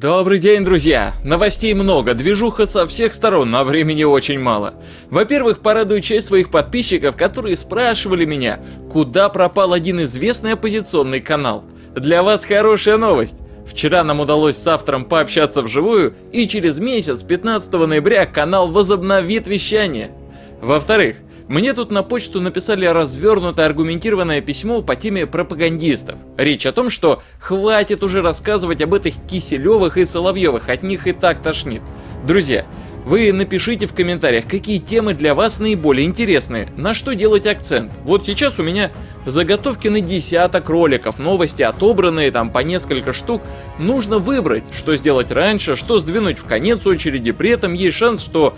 Добрый день, друзья! Новостей много, движуха со всех сторон, но времени очень мало. Во-первых, порадую часть своих подписчиков, которые спрашивали меня, куда пропал один известный оппозиционный канал. Для вас хорошая новость. Вчера нам удалось с автором пообщаться вживую, и через месяц, 15 ноября, канал возобновит вещание. Во-вторых, мне тут на почту написали развернутое аргументированное письмо по теме пропагандистов. Речь о том, что хватит уже рассказывать об этих Киселевых и Соловьевых, от них и так тошнит. Друзья, вы напишите в комментариях, какие темы для вас наиболее интересные, на что делать акцент. Вот сейчас у меня заготовки на десяток роликов, новости отобранные там по несколько штук. Нужно выбрать, что сделать раньше, что сдвинуть в конец очереди, при этом есть шанс, что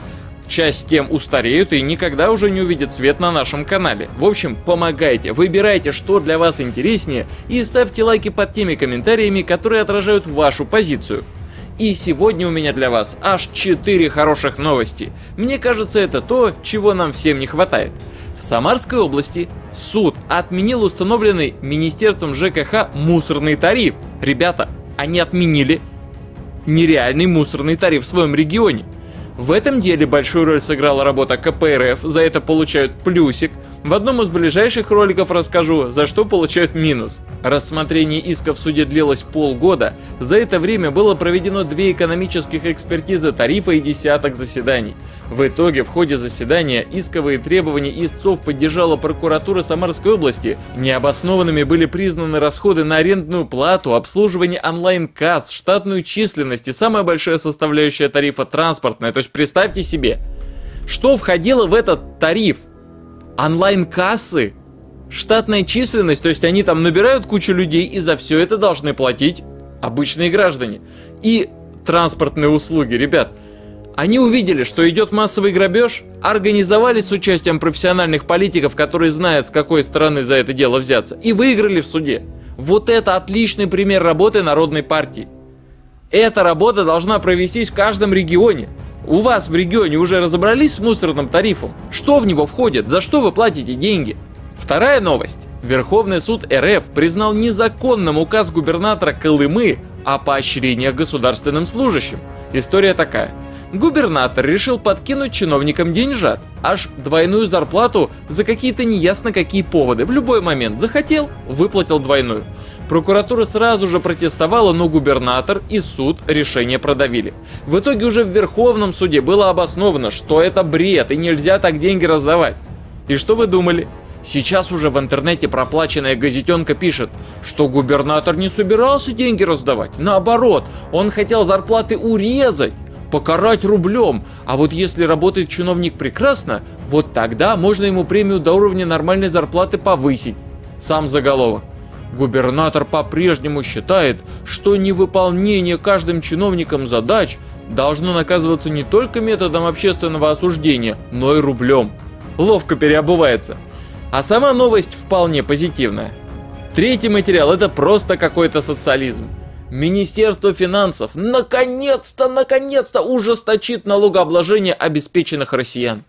Часть тем устареют и никогда уже не увидят свет на нашем канале. В общем, помогайте, выбирайте, что для вас интереснее и ставьте лайки под теми комментариями, которые отражают вашу позицию. И сегодня у меня для вас аж 4 хороших новости. Мне кажется, это то, чего нам всем не хватает. В Самарской области суд отменил установленный Министерством ЖКХ мусорный тариф. Ребята, они отменили нереальный мусорный тариф в своем регионе. В этом деле большую роль сыграла работа КПРФ, за это получают плюсик. В одном из ближайших роликов расскажу, за что получают минус. Рассмотрение иска в суде длилось полгода. За это время было проведено две экономических экспертизы тарифа и десяток заседаний. В итоге в ходе заседания исковые требования истцов поддержала прокуратура Самарской области. Необоснованными были признаны расходы на арендную плату, обслуживание онлайн-касс, штатную численность и самая большая составляющая тарифа транспортная. То есть представьте себе, что входило в этот тариф? Онлайн-кассы, штатная численность, то есть они там набирают кучу людей и за все это должны платить обычные граждане. И транспортные услуги, ребят. Они увидели, что идет массовый грабеж, организовали с участием профессиональных политиков, которые знают, с какой стороны за это дело взяться, и выиграли в суде. Вот это отличный пример работы Народной партии. Эта работа должна провестись в каждом регионе. У вас в регионе уже разобрались с мусорным тарифом? Что в него входит? За что вы платите деньги? Вторая новость. Верховный суд РФ признал незаконным указ губернатора Колымы о поощрениях государственным служащим. История такая. Губернатор решил подкинуть чиновникам деньжат, аж двойную зарплату за какие-то неясно какие поводы. В любой момент захотел, выплатил двойную. Прокуратура сразу же протестовала, но губернатор и суд решение продавили. В итоге уже в Верховном суде было обосновано, что это бред и нельзя так деньги раздавать. И что вы думали? Сейчас уже в интернете проплаченная газетенка пишет, что губернатор не собирался деньги раздавать. Наоборот, он хотел зарплаты урезать покарать рублем. А вот если работает чиновник прекрасно, вот тогда можно ему премию до уровня нормальной зарплаты повысить. Сам заголовок. Губернатор по-прежнему считает, что невыполнение каждым чиновником задач должно наказываться не только методом общественного осуждения, но и рублем. Ловко переобувается. А сама новость вполне позитивная. Третий материал это просто какой-то социализм. Министерство финансов наконец-то, наконец-то ужесточит налогообложение обеспеченных россиян.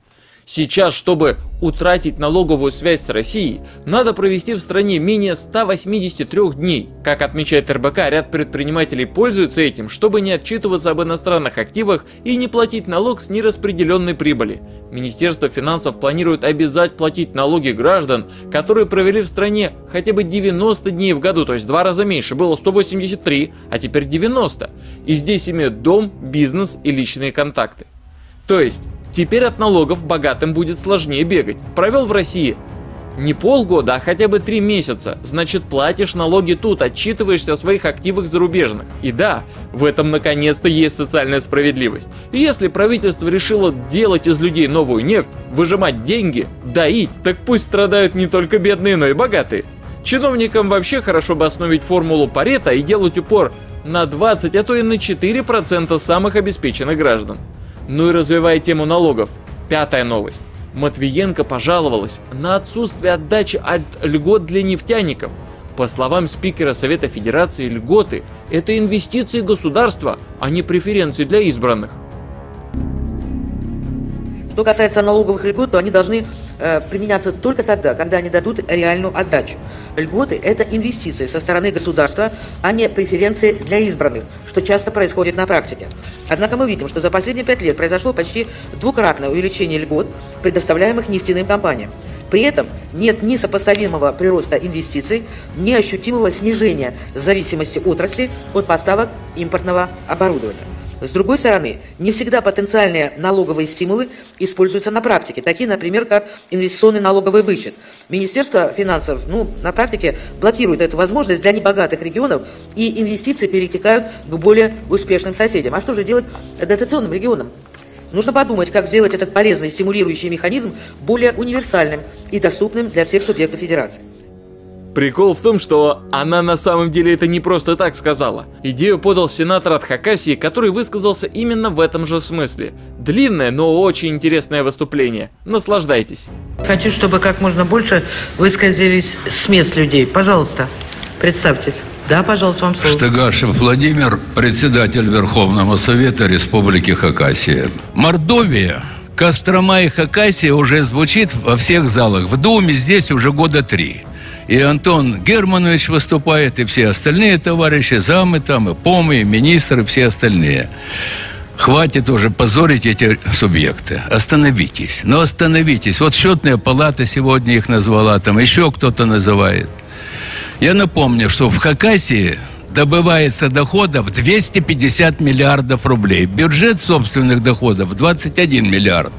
Сейчас, чтобы утратить налоговую связь с Россией, надо провести в стране менее 183 дней. Как отмечает РБК, ряд предпринимателей пользуются этим, чтобы не отчитываться об иностранных активах и не платить налог с нераспределенной прибыли. Министерство финансов планирует обязать платить налоги граждан, которые провели в стране хотя бы 90 дней в году, то есть два раза меньше, было 183, а теперь 90. И здесь имеют дом, бизнес и личные контакты. То есть, теперь от налогов богатым будет сложнее бегать. Провел в России не полгода, а хотя бы три месяца. Значит, платишь налоги тут, отчитываешься о своих активах зарубежных. И да, в этом наконец-то есть социальная справедливость. И если правительство решило делать из людей новую нефть, выжимать деньги, доить, так пусть страдают не только бедные, но и богатые. Чиновникам вообще хорошо бы основить формулу Парета и делать упор на 20, а то и на 4% самых обеспеченных граждан. Ну и развивая тему налогов. Пятая новость. Матвиенко пожаловалась на отсутствие отдачи от льгот для нефтяников. По словам спикера Совета Федерации, льготы – это инвестиции государства, а не преференции для избранных. Что касается налоговых льгот, то они должны применяться только тогда, когда они дадут реальную отдачу. Льготы – это инвестиции со стороны государства, а не преференции для избранных, что часто происходит на практике. Однако мы видим, что за последние пять лет произошло почти двукратное увеличение льгот, предоставляемых нефтяным компаниям. При этом нет ни сопоставимого прироста инвестиций, ни ощутимого снижения зависимости отрасли от поставок импортного оборудования. С другой стороны, не всегда потенциальные налоговые стимулы используются на практике, такие, например, как инвестиционный налоговый вычет. Министерство финансов ну, на практике блокирует эту возможность для небогатых регионов, и инвестиции перетекают к более успешным соседям. А что же делать дотационным регионам? Нужно подумать, как сделать этот полезный стимулирующий механизм более универсальным и доступным для всех субъектов федерации. Прикол в том, что она на самом деле это не просто так сказала. Идею подал сенатор от Хакасии, который высказался именно в этом же смысле. Длинное, но очень интересное выступление. Наслаждайтесь. Хочу, чтобы как можно больше высказались с мест людей. Пожалуйста, представьтесь. Да, пожалуйста, вам слово. Штыгашев Владимир, председатель Верховного Совета Республики Хакасия. Мордовия, Кострома и Хакасия уже звучит во всех залах. В Думе здесь уже года три и Антон Германович выступает, и все остальные товарищи, замы там, и помы, и министры, все остальные. Хватит уже позорить эти субъекты. Остановитесь. Но остановитесь. Вот счетная палата сегодня их назвала, там еще кто-то называет. Я напомню, что в Хакасии добывается доходов 250 миллиардов рублей. Бюджет собственных доходов 21 миллиард.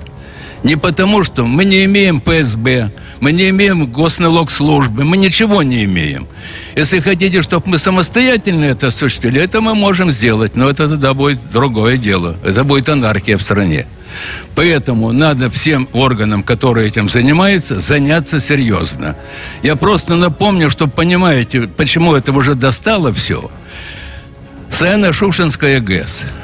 Не потому, что мы не имеем ПСБ, мы не имеем госналог службы, мы ничего не имеем. Если хотите, чтобы мы самостоятельно это осуществили, это мы можем сделать, но это тогда будет другое дело. Это будет анархия в стране. Поэтому надо всем органам, которые этим занимаются, заняться серьезно. Я просто напомню, чтобы понимаете, почему это уже достало все. Саяно-Шушинская ГЭС –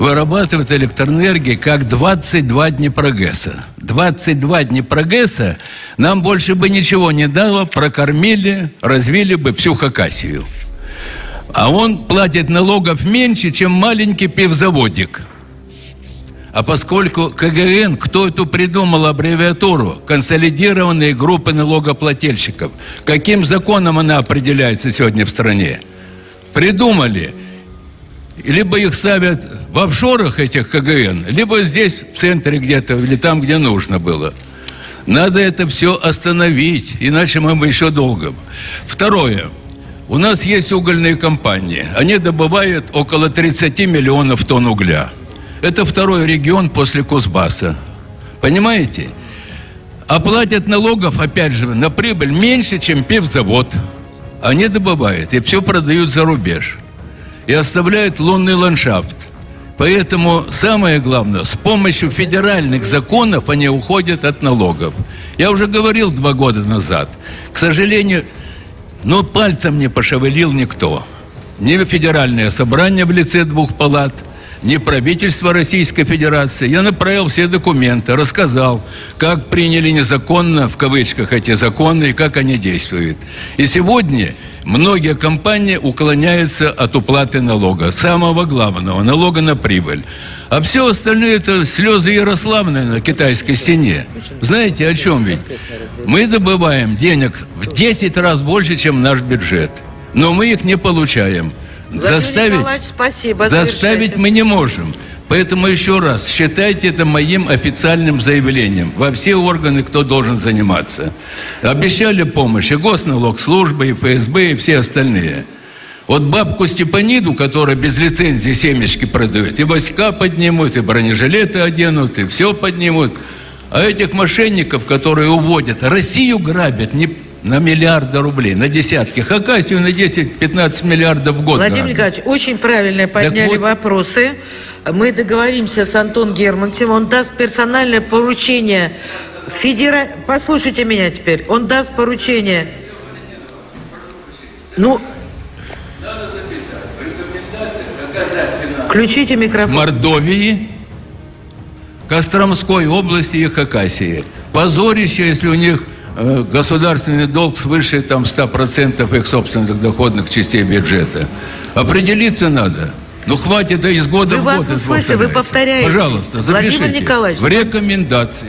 вырабатывает электроэнергии как 22 Днепрогэса. 22 Днепрогэса нам больше бы ничего не дало, прокормили, развили бы всю Хакасию. А он платит налогов меньше, чем маленький пивзаводик. А поскольку КГН, кто эту придумал аббревиатуру? Консолидированные группы налогоплательщиков. Каким законом она определяется сегодня в стране? Придумали – либо их ставят в офшорах этих КГН, либо здесь, в центре где-то, или там, где нужно было. Надо это все остановить, иначе мы бы еще долго. Второе. У нас есть угольные компании. Они добывают около 30 миллионов тонн угля. Это второй регион после Кузбасса. Понимаете? Оплатят налогов, опять же, на прибыль меньше, чем пивзавод. Они добывают и все продают за рубеж и оставляют лунный ландшафт. Поэтому самое главное, с помощью федеральных законов они уходят от налогов. Я уже говорил два года назад. К сожалению, ну, пальцем не пошевелил никто. Ни федеральное собрание в лице двух палат, ни правительство Российской Федерации. Я направил все документы, рассказал, как приняли незаконно, в кавычках, эти законы и как они действуют. И сегодня многие компании уклоняются от уплаты налога, самого главного, налога на прибыль. А все остальное это слезы Ярославны на китайской стене. Знаете, о чем ведь? Мы добываем денег в 10 раз больше, чем наш бюджет. Но мы их не получаем. Заставить, спасибо, заставить мы не можем. Поэтому еще раз, считайте это моим официальным заявлением во все органы, кто должен заниматься. Обещали помощь и госналог, служба, и ФСБ, и все остальные. Вот бабку Степаниду, которая без лицензии семечки продает, и войска поднимут, и бронежилеты оденут, и все поднимут. А этих мошенников, которые уводят, Россию грабят, не на миллиарды рублей, на десятки. Хакасию на 10-15 миллиардов в год. Владимир Николаевич, очень правильно подняли вот, вопросы мы договоримся с Антон Германовичем, он даст персональное поручение федера... Послушайте меня теперь, он даст поручение... Ну... Включите микрофон. Мордовии, Костромской области и Хакасии. Позорище, если у них государственный долг свыше там 100% их собственных доходных частей бюджета. Определиться надо. Ну хватит из года вы в год. Вы вас услышали, вы повторяете. Пожалуйста, запишите. Владимир Николаевич. В рекомендации.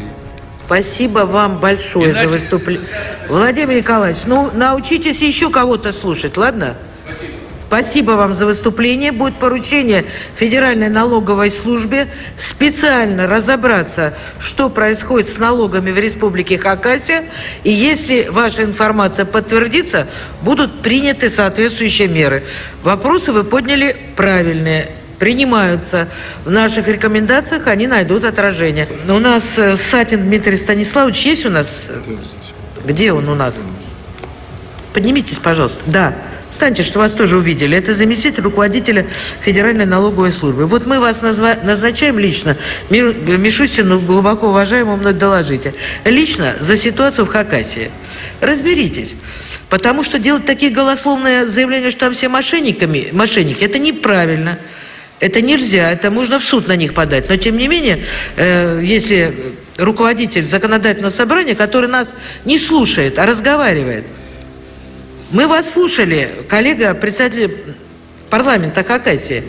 Спасибо вам большое Иначе- за выступление. Владимир Николаевич, ну научитесь еще кого-то слушать, ладно? Спасибо. Спасибо вам за выступление. Будет поручение Федеральной налоговой службе специально разобраться, что происходит с налогами в Республике Хакасия. И если ваша информация подтвердится, будут приняты соответствующие меры. Вопросы вы подняли правильные принимаются. В наших рекомендациях они найдут отражение. У нас э, Сатин Дмитрий Станиславович есть у нас? Где он у нас? Поднимитесь, пожалуйста. Да, встаньте, что вас тоже увидели. Это заместитель руководителя Федеральной налоговой службы. Вот мы вас назва- назначаем лично, Ми- Мишустину, глубоко уважаемому, мной доложите, лично за ситуацию в Хакасии. Разберитесь. Потому что делать такие голословные заявления, что там все мошенниками, мошенники, это неправильно. Это нельзя, это можно в суд на них подать. Но тем не менее, э, если руководитель законодательного собрания, который нас не слушает, а разговаривает, мы вас слушали, коллега, председатель парламента Хакасии.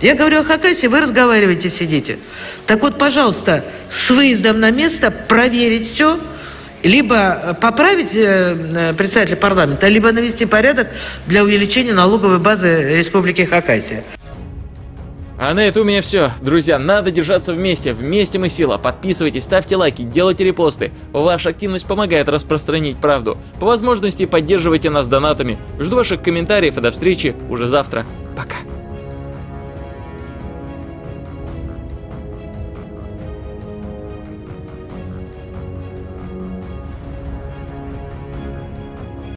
Я говорю о Хакасии, вы разговариваете, сидите. Так вот, пожалуйста, с выездом на место проверить все, либо э, поправить э, э, председателя парламента, либо навести порядок для увеличения налоговой базы Республики Хакасия. А на это у меня все. Друзья, надо держаться вместе. Вместе мы сила. Подписывайтесь, ставьте лайки, делайте репосты. Ваша активность помогает распространить правду. По возможности поддерживайте нас донатами. Жду ваших комментариев и до встречи уже завтра. Пока.